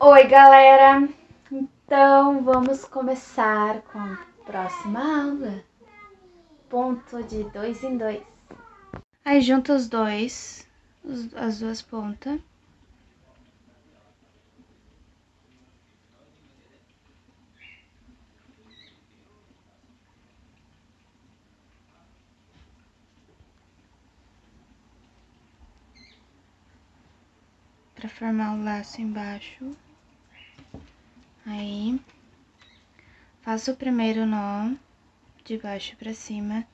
Oi, galera! Então, vamos começar com a próxima aula. Ponto de dois em dois. Aí, junta os dois, as duas pontas. para formar o laço embaixo. Aí, faço o primeiro nó de baixo para cima.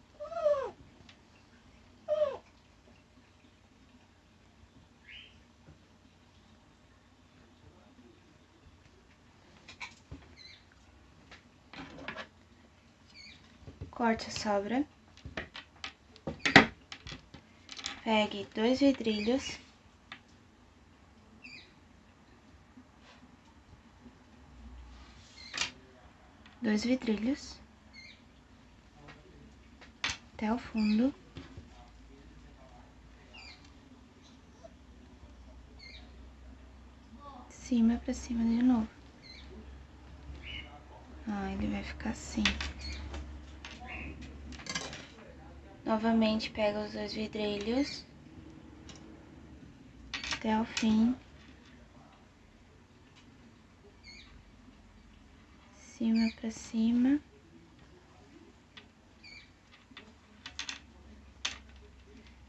Corte a sobra. Pegue dois vidrilhos. Dois vidrilhos até o fundo. Cima pra cima de novo. Ah, ele vai ficar assim. Novamente pega os dois vidrilhos até o fim. Cima para cima.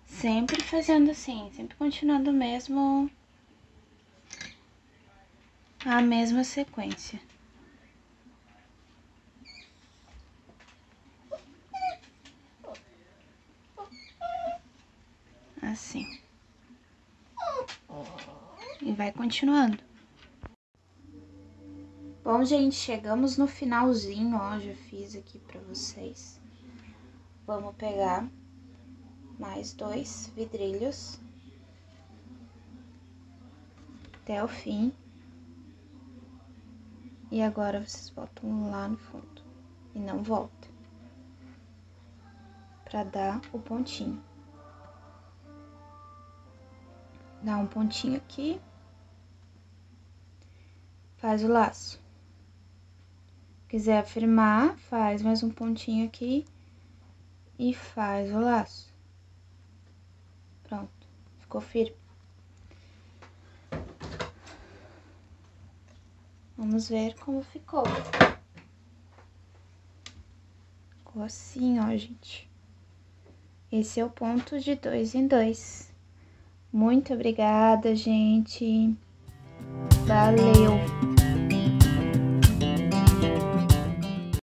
Sempre fazendo assim, sempre continuando mesmo a mesma sequência. Assim. E vai continuando. Bom, gente, chegamos no finalzinho, ó, já fiz aqui pra vocês. Vamos pegar mais dois vidrilhos até o fim. E agora vocês botam lá no fundo e não volta pra dar o pontinho. Dá um pontinho aqui, faz o laço quiser afirmar, faz mais um pontinho aqui e faz o laço. Pronto, ficou firme. Vamos ver como ficou. Ficou assim, ó, gente. Esse é o ponto de dois em dois. Muito obrigada, gente. Valeu!